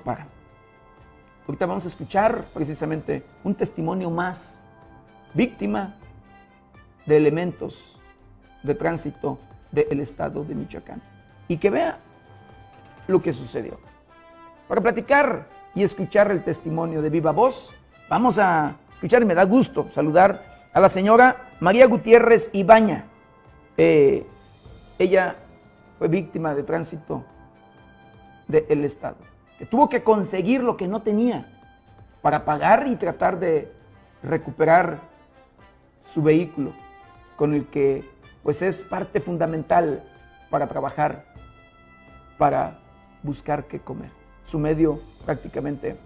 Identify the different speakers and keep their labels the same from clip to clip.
Speaker 1: pagan. Ahorita vamos a escuchar precisamente un testimonio más, víctima de elementos de tránsito del estado de Michoacán. Y que vea lo que sucedió. Para platicar y escuchar el testimonio de viva voz, vamos a escuchar y me da gusto saludar a la señora María Gutiérrez Ibaña. Eh, ella fue víctima de tránsito del Estado, tuvo que conseguir lo que no tenía para pagar y tratar de recuperar su vehículo, con el que pues es parte fundamental para trabajar, para buscar qué comer, su medio prácticamente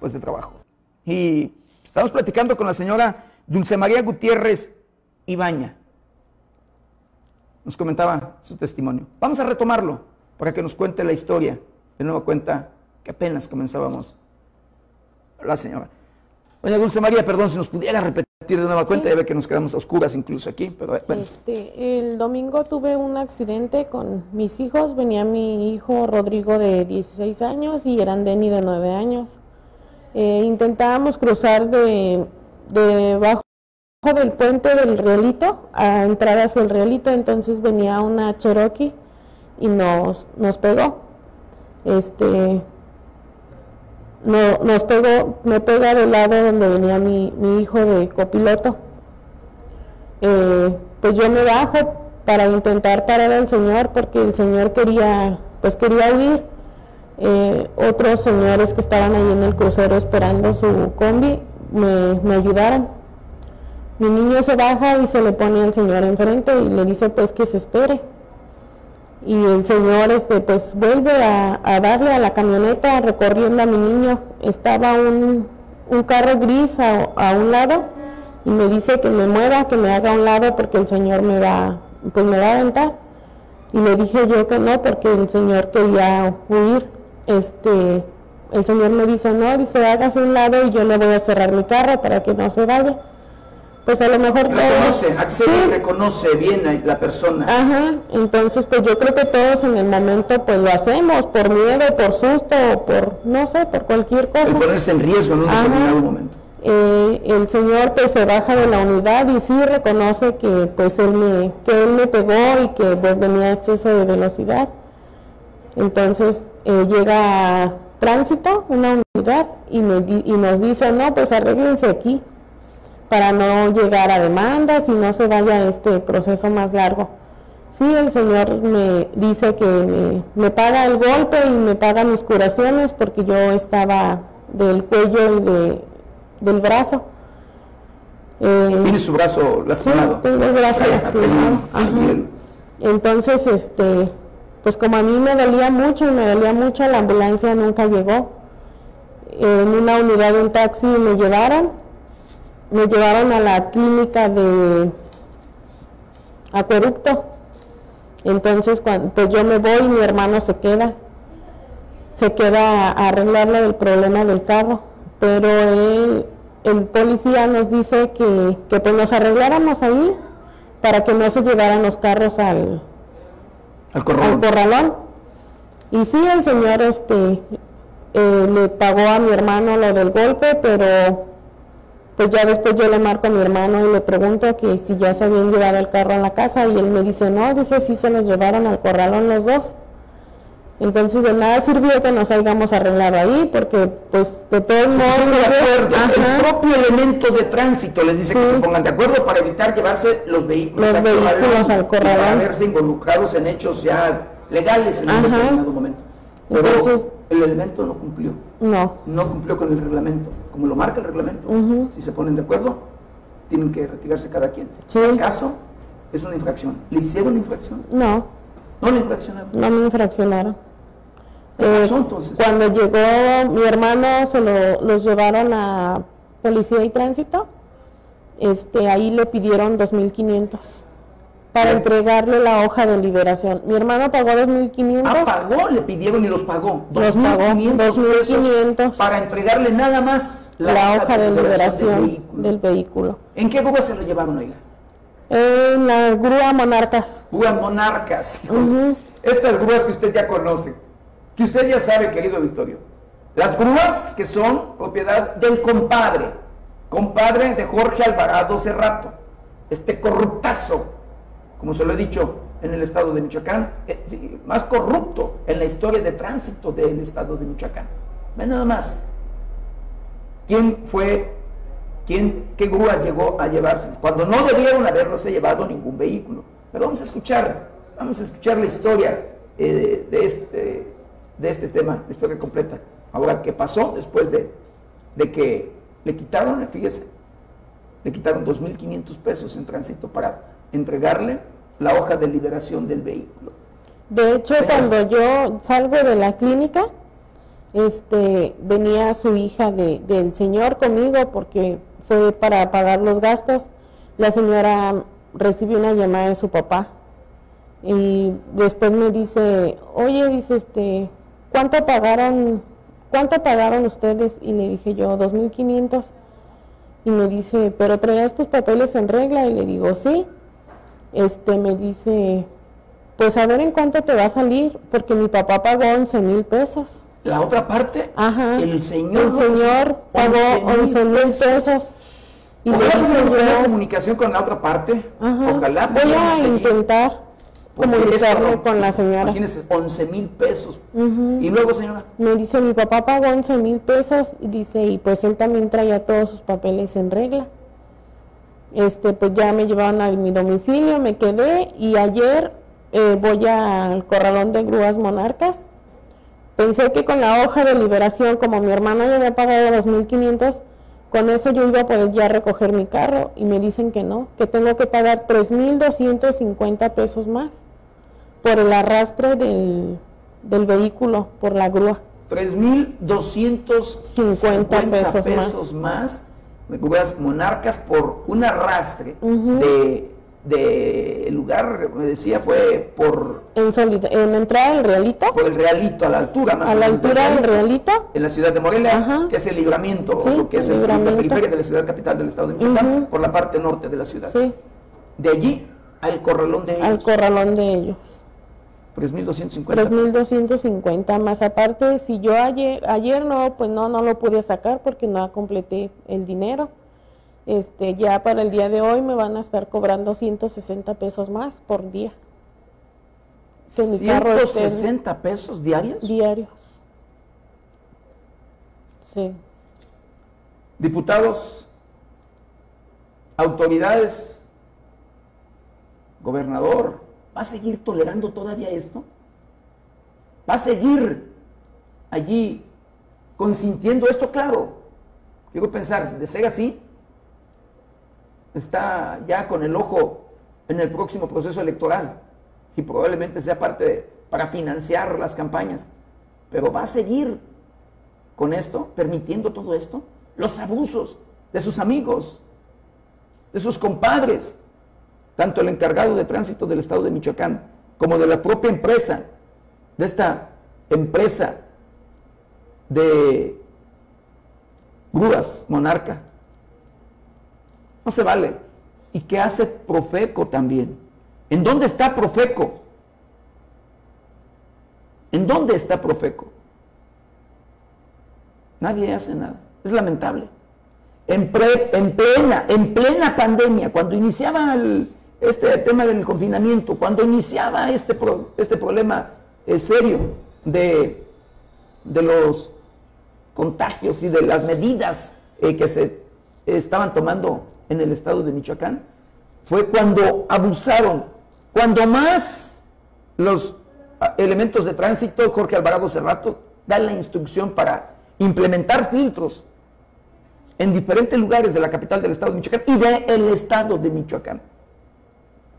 Speaker 1: pues de trabajo. Y estamos platicando con la señora Dulce María Gutiérrez Ibaña. Nos comentaba su testimonio. Vamos a retomarlo para que nos cuente la historia. De nueva cuenta que apenas comenzábamos. La señora. Doña Dulce María, perdón, si nos pudiera repetir de nueva cuenta, ya ve que nos quedamos a oscuras incluso aquí, pero bueno.
Speaker 2: Este, el domingo tuve un accidente con mis hijos, venía mi hijo Rodrigo de 16 años y eran Denny de 9 años. Eh, intentábamos cruzar de, debajo del puente del Rielito a entrar hacia el Rielito, entonces venía una Cherokee y nos, nos pegó. Este, no, nos pegó, me pega del lado donde venía mi, mi hijo de copiloto. Eh, pues yo me bajo para intentar parar al señor porque el señor quería, pues quería huir. Eh, otros señores que estaban ahí en el crucero esperando su combi me, me ayudaron. Mi niño se baja y se le pone al señor enfrente y le dice pues que se espere y el señor este pues vuelve a, darle a la camioneta recorriendo a mi niño. Estaba un, carro gris a, un lado y me dice que me mueva que me haga a un lado porque el señor me va pues me va a aventar. Y le dije yo que no porque el señor quería huir. Este el señor me dice no dice hágase a un lado y yo le voy a cerrar mi carro para que no se vaya pues a lo mejor
Speaker 1: reconoce, todos, accede reconoce bien la persona.
Speaker 2: Ajá, entonces pues yo creo que todos en el momento pues lo hacemos por miedo, por susto, por no sé, por cualquier cosa. El
Speaker 1: ponerse en riesgo en un determinado momento.
Speaker 2: Eh, el señor pues se baja de la unidad y sí reconoce que pues él me, que él me pegó y que pues venía exceso de velocidad. Entonces eh, llega a tránsito, una unidad, y, me, y nos dice, no, pues arréglense aquí para no llegar a demandas y no se vaya este proceso más largo. Sí, el Señor me dice que me, paga el golpe y me paga mis curaciones porque yo estaba del cuello y de, del brazo.
Speaker 1: Eh, ¿Tiene su brazo lastimado?
Speaker 2: Sí, tengo el brazo lastimado. Entonces, este, pues como a mí me dolía mucho y me dolía mucho, la ambulancia nunca llegó. En una unidad de un taxi me llevaron me llevaron a la clínica de acueducto. Entonces, cuando, pues yo me voy y mi hermano se queda. Se queda a arreglarle el problema del carro. Pero el policía nos dice que, que pues nos arregláramos ahí para que no se llevaran los carros al,
Speaker 1: al corralón.
Speaker 2: corralón. Y sí, el señor este, eh, le pagó a mi hermano lo del golpe, pero pues ya después yo le marco a mi hermano y le pregunto que si ya se habían llevado el carro a la casa y él me dice, no, dice, sí se los llevaron al corralón los dos. Entonces de nada sirvió que nos hayamos arreglado ahí porque pues de todos modos...
Speaker 1: el propio elemento de tránsito les dice que se pongan de acuerdo para evitar llevarse los vehículos,
Speaker 2: los vehículos al corralón. Para
Speaker 1: verse involucrados en hechos ya legales en un determinado momento. Entonces, el elemento no cumplió.
Speaker 2: No.
Speaker 1: No cumplió con el reglamento. Como lo marca el reglamento, si se ponen de acuerdo, tienen que retirarse cada quien. Si acaso es una infracción. ¿Le hicieron infracción?
Speaker 2: No.
Speaker 1: ¿No le infraccionaron?
Speaker 2: No me infraccionaron.
Speaker 1: ¿Qué pasó eh, entonces?
Speaker 2: Cuando llegó mi hermano, se lo, los llevaron a Policía y Tránsito. Este, ahí le pidieron 2.500 para entregarle la hoja de liberación. Mi hermano pagó 2.500.
Speaker 1: Ah, pagó, le pidieron y los pagó.
Speaker 2: 2.500
Speaker 1: para entregarle nada más
Speaker 2: la, hoja de, liberación, del, vehículo.
Speaker 1: ¿En qué grúa se lo llevaron, oiga?
Speaker 2: En la grúa Monarcas.
Speaker 1: Grúa Monarcas. Estas grúas que usted ya conoce, que usted ya sabe, querido Victorio, Las grúas que son propiedad del compadre, compadre de Jorge Alvarado Cerrato, este corruptazo, como se lo he dicho en el estado de Michoacán, eh, más corrupto en la historia de tránsito del estado de Michoacán. Ve nada más. ¿Quién fue, quién, qué grúa llegó a llevarse? Cuando no debieron haberlos llevado ningún vehículo. Pero vamos a escuchar, vamos a escuchar la historia eh, de, este, de este tema, la historia completa. Ahora, ¿qué pasó después de, de que le quitaron, fíjese, le quitaron 2.500 pesos en tránsito para entregarle la hoja de liberación del vehículo?
Speaker 2: De hecho, cuando yo salgo de la clínica, este, venía su hija de, del señor conmigo porque fue para pagar los gastos. La señora recibió una llamada de su papá y después me dice, oye, dice, este, ¿cuánto pagaron, cuánto pagaron ustedes? Y le dije yo, 2.500. Y me dice, ¿pero traías tus papeles en regla? Y le digo, sí. Este, me dice, pues a ver en cuánto te va a salir, porque mi papá pagó 11 mil pesos.
Speaker 1: La otra parte,
Speaker 2: Ajá.
Speaker 1: el señor,
Speaker 2: el señor pagó 11 mil pesos.
Speaker 1: Y Ojalá comunicación con la otra parte.
Speaker 2: Ajá.
Speaker 1: Ojalá.
Speaker 2: Voy a intentar comunicarme con la señora.
Speaker 1: Imagínese, 11 mil pesos. Y luego, señora.
Speaker 2: Me dice, mi papá pagó 11 mil pesos. Y dice, y pues él también traía todos sus papeles en regla. Este, pues ya me llevaron a mi domicilio, me quedé. Y ayer eh, voy al corralón de grúas monarcas. Pensé que con la hoja de liberación, como mi hermano ya había pagado 2.500, con eso yo iba a poder ya recoger mi carro y me dicen que no, que tengo que pagar 3.250 pesos más por el arrastre del, vehículo, por la grúa.
Speaker 1: 3.250 pesos, pesos más. más, monarcas por un arrastre de de el lugar, me decía, fue por...
Speaker 2: En, en entrada del Realito.
Speaker 1: Por el Realito, a la altura más
Speaker 2: A la altura del Realito.
Speaker 1: En la ciudad de Morelia, que es el libramiento, que es el, la periferia de la ciudad capital del estado de Michoacán, por la parte norte de la ciudad.
Speaker 2: Sí.
Speaker 1: De allí al corralón de ellos.
Speaker 2: Al corralón de ellos.
Speaker 1: 3.250.
Speaker 2: 3.250 más aparte, si yo ayer, ayer no, pues no, no lo pude sacar porque no completé el dinero este, ya para el día de hoy me van a estar cobrando 160 pesos más por día.
Speaker 1: Que mi ¿160 pesos diarios?
Speaker 2: Diarios. Sí.
Speaker 1: Diputados, autoridades, gobernador, ¿va a seguir tolerando todavía esto? ¿Va a seguir allí consintiendo esto? Claro. Quiero pensar, de ser así, está ya con el ojo en el próximo proceso electoral y probablemente sea parte para financiar las campañas. Pero va a seguir con esto, permitiendo todo esto, los abusos de sus amigos, de sus compadres, tanto el encargado de tránsito del estado de Michoacán como de la propia empresa, de esta empresa de grúas Monarca, no se vale. ¿Y qué hace Profeco también? ¿En dónde está Profeco? ¿En dónde está Profeco? Nadie hace nada. Es lamentable. En, en, plena, en plena pandemia, cuando iniciaba este tema del confinamiento, cuando iniciaba este, este problema eh, serio de, de, los contagios y de las medidas eh, que se estaban tomando en el estado de Michoacán fue cuando abusaron, cuando más los ah, elementos de tránsito, Jorge Alvarado Cerrato da la instrucción para implementar filtros en diferentes lugares de la capital del estado de Michoacán y del estado de Michoacán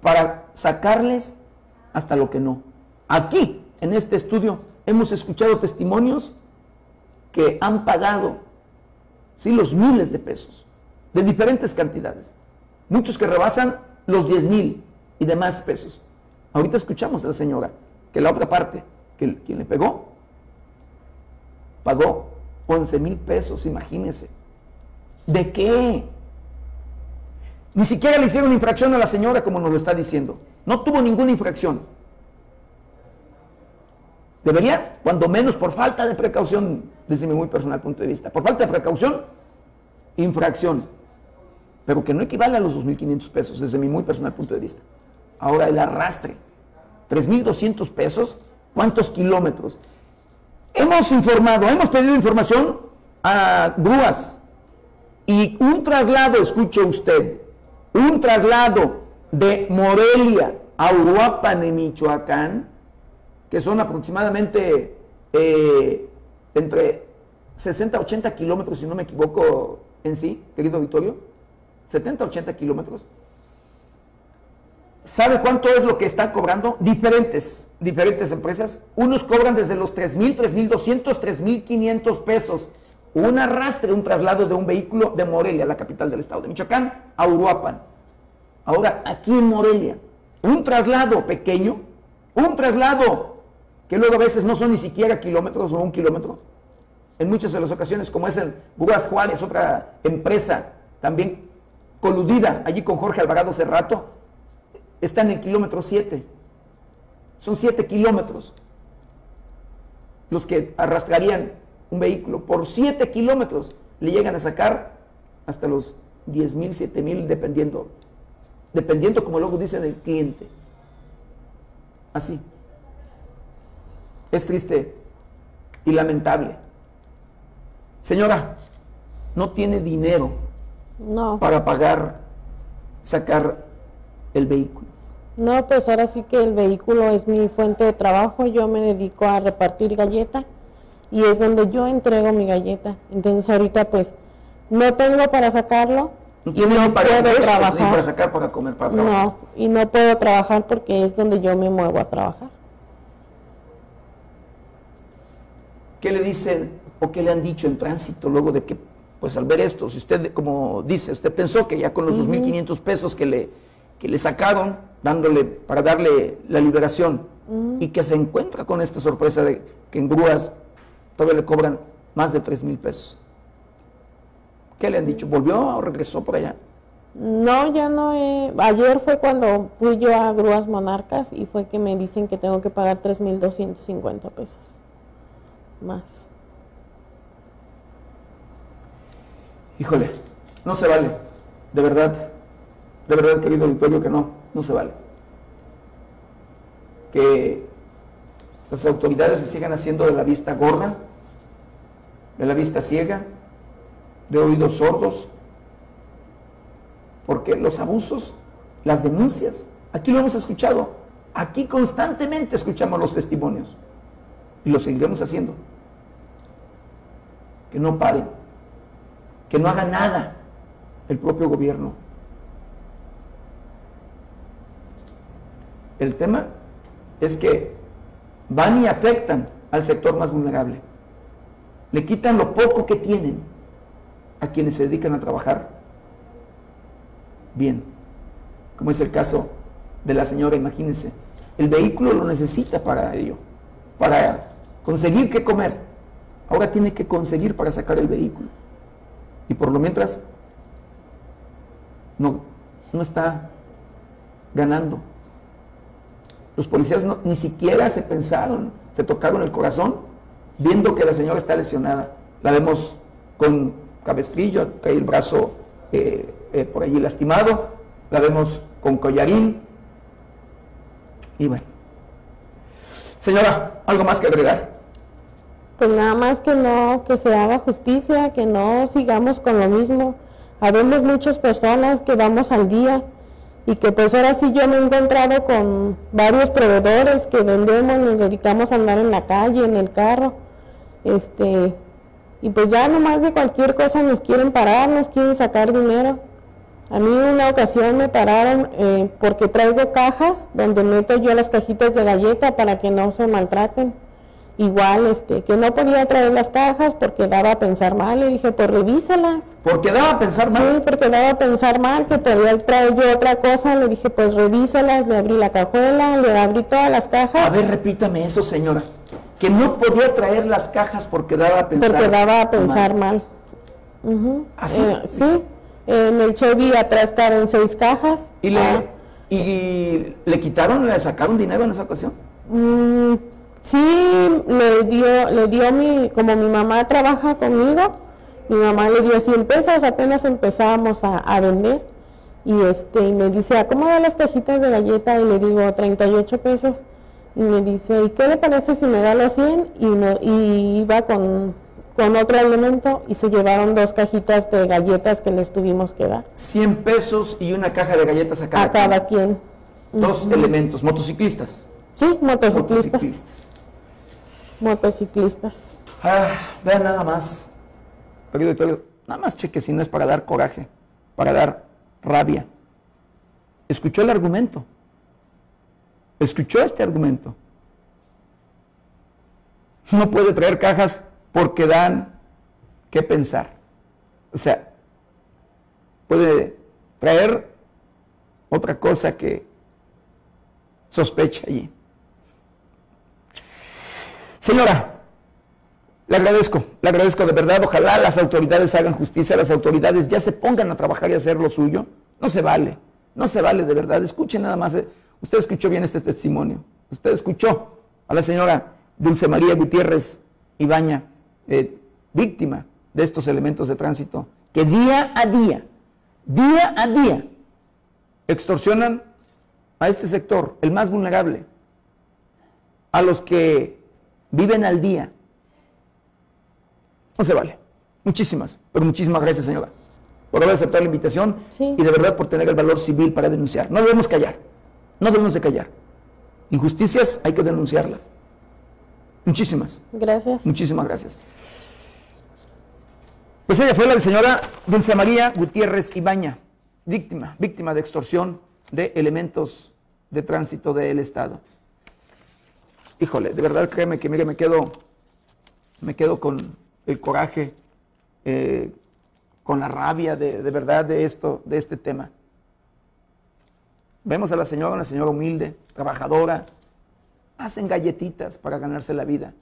Speaker 1: para sacarles hasta lo que no. Aquí, en este estudio, hemos escuchado testimonios que han pagado ¿sí? los miles de pesos de diferentes cantidades. Muchos que rebasan los 10 mil y demás pesos. Ahorita escuchamos a la señora que la otra parte, que quien le pegó, pagó 11 mil pesos, imagínense. ¿De qué? Ni siquiera le hicieron infracción a la señora como nos lo está diciendo. No tuvo ninguna infracción. Debería, cuando menos por falta de precaución, desde mi muy personal punto de vista, por falta de precaución, infracción, pero que no equivale a los 2.500 pesos, desde mi muy personal punto de vista. Ahora el arrastre, 3.200 pesos, ¿cuántos kilómetros? Hemos informado, hemos pedido información a grúas y un traslado, escuche usted, un traslado de Morelia a Uruapan en Michoacán, que son aproximadamente eh, entre 60 80 kilómetros, si no me equivoco en sí, querido Victorio, 70 80 kilómetros. ¿Sabe cuánto es lo que están cobrando? Diferentes, diferentes empresas. Unos cobran desde los 3.000, 3.200, 3.500 pesos. Un arrastre, un traslado de un vehículo de Morelia, la capital del estado de Michoacán, a Uruapan. Ahora, aquí en Morelia, un traslado pequeño, un traslado que luego a veces no son ni siquiera kilómetros o un kilómetro. En muchas de las ocasiones, como es en Bugas Juárez, otra empresa también coludida allí con Jorge Alvarado hace rato, está en el kilómetro 7. Son 7 kilómetros los que arrastrarían un vehículo. Por 7 kilómetros le llegan a sacar hasta los 10 mil, 7 mil, dependiendo, dependiendo como luego dicen el cliente. Así. Es triste y lamentable. Señora, no tiene dinero
Speaker 2: No,
Speaker 1: para pagar, sacar el vehículo.
Speaker 2: no, pues ahora sí que el vehículo es mi fuente de trabajo. Yo me dedico a repartir galleta y es donde yo entrego mi galleta. Entonces ahorita pues no tengo para sacarlo
Speaker 1: No
Speaker 2: y no
Speaker 1: para
Speaker 2: puedo
Speaker 1: ingresos, ni para
Speaker 2: trabajar.
Speaker 1: sacar para comer, para trabajar.
Speaker 2: No, y no puedo trabajar porque es donde yo me muevo a trabajar.
Speaker 1: ¿Qué le dicen o qué le han dicho en tránsito luego de que, pues al ver esto, si usted, como dice, usted pensó que ya con los 2.500 pesos que le, que le sacaron, dándole, para darle la liberación, y que se encuentra con esta sorpresa de que en grúas todavía le cobran más de 3.000 pesos? ¿Qué le han dicho? ¿Volvió o regresó por allá?
Speaker 2: No, ya no he... Ayer fue cuando fui yo a Grúas Monarcas y fue que me dicen que tengo que pagar 3.250 pesos más.
Speaker 1: Híjole, no se vale. De verdad, de verdad, querido Victorio, que no, no se vale. Que las autoridades se sigan haciendo de la vista gorda, de la vista ciega, de oídos sordos, porque los abusos, las denuncias, aquí lo hemos escuchado, aquí constantemente escuchamos los testimonios y lo seguiremos haciendo. Que no paren que no haga nada el propio gobierno. El tema es que van y afectan al sector más vulnerable. Le quitan lo poco que tienen a quienes se dedican a trabajar bien, como es el caso de la señora, imagínense, el vehículo lo necesita para ello, para conseguir qué comer. Ahora tiene que conseguir para sacar el vehículo. Y por lo mientras, no, no está ganando. Los policías ni siquiera se pensaron, se tocaron el corazón viendo que la señora está lesionada. La vemos con cabestrillo, trae el brazo eh, eh, por allí lastimado, la vemos con collarín. Y bueno. Señora, ¿algo más que agregar?
Speaker 2: Pues nada más que no, que se haga justicia, que no sigamos con lo mismo. Habemos muchas personas que vamos al día y que pues ahora sí yo me he encontrado con varios proveedores que vendemos, nos dedicamos a andar en la calle, en el carro, este, y pues ya nomás de cualquier cosa nos quieren parar, nos quieren sacar dinero. A mí una ocasión me pararon eh, porque traigo cajas donde meto yo las cajitas de galleta para que no se maltraten. Igual, este, que no podía traer las cajas porque daba a pensar mal. Le dije, pues revísalas.
Speaker 1: Porque daba a pensar mal.
Speaker 2: Sí, porque daba a pensar mal, que podía traer yo otra cosa. Le dije, pues revísalas. Le abrí la cajuela, le abrí todas las cajas.
Speaker 1: A ver, repítame eso, señora. Que no podía traer las cajas porque daba a pensar
Speaker 2: porque daba a pensar
Speaker 1: mal.
Speaker 2: mal. Ujú.
Speaker 1: ¿Ah, sí?
Speaker 2: Eh, sí, en el Chevy atrás estaban seis cajas.
Speaker 1: ¿Y le,
Speaker 2: Ah,
Speaker 1: y le quitaron, le sacaron dinero en esa ocasión?
Speaker 2: mm, Sí, le dio, le dio mi, como mi mamá trabaja conmigo, mi mamá le dio 100 pesos, apenas empezábamos a, a vender. Y este, y me dice, acomoda las cajitas de galleta y le digo 38 pesos. Y me dice, ¿y qué le parece si me da los 100? Y, me, y iba con, con otro elemento y se llevaron dos cajitas de galletas que les tuvimos que dar.
Speaker 1: 100 pesos y una caja de galletas a cada,
Speaker 2: A cada quien.
Speaker 1: Dos elementos, motociclistas.
Speaker 2: Sí, motociclistas.
Speaker 1: Motociclistas.
Speaker 2: Motociclistas.
Speaker 1: Ah, vean nada más. Auditorio, nada más cheque si no es para dar coraje, para dar rabia. Escuchó el argumento. Escuchó este argumento. No puede traer cajas porque dan que pensar. O sea, puede traer otra cosa que sospecha allí. Señora, le agradezco, le agradezco de verdad. Ojalá las autoridades hagan justicia, las autoridades ya se pongan a trabajar y hacer lo suyo. No se vale, no se vale de verdad. Escuchen nada más. eh. Usted escuchó bien este testimonio. Usted escuchó a la señora Dulce María Gutiérrez Ibaña, eh, víctima de estos elementos de tránsito, que día a día, día a día, extorsionan a este sector, el más vulnerable, a los que viven al día. No se vale. Muchísimas, pero muchísimas gracias, señora, por haber aceptado la invitación
Speaker 2: Sí.
Speaker 1: y de verdad por tener el valor civil para denunciar. No debemos callar, no debemos de callar. Injusticias hay que denunciarlas. Muchísimas,
Speaker 2: Gracias.
Speaker 1: muchísimas gracias. Pues ella fue la señora Dulce María Gutiérrez Ibaña, víctima, víctima de extorsión de elementos de tránsito del Estado. Híjole, de verdad créeme que mire, me quedo, me quedo con el coraje, eh, con la rabia de, de verdad de esto, de este tema. Vemos a la señora, una señora humilde, trabajadora, hacen galletitas para ganarse la vida.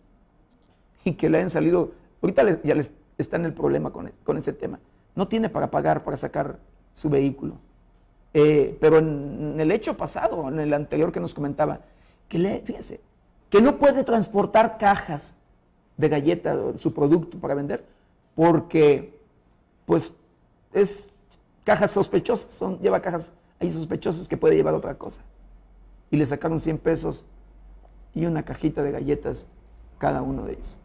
Speaker 1: Y que le han salido, ahorita ya les está en el problema con, e- con ese tema, no tiene para pagar, para sacar su vehículo. Eh, pero en, en el hecho pasado, en el anterior que nos comentaba, que le, fíjese, que no puede transportar cajas de galleta, su producto para vender, porque pues es cajas sospechosas, son, lleva cajas ahí sospechosas que puede llevar otra cosa. Y le sacaron 100 pesos y una cajita de galletas cada uno de ellos.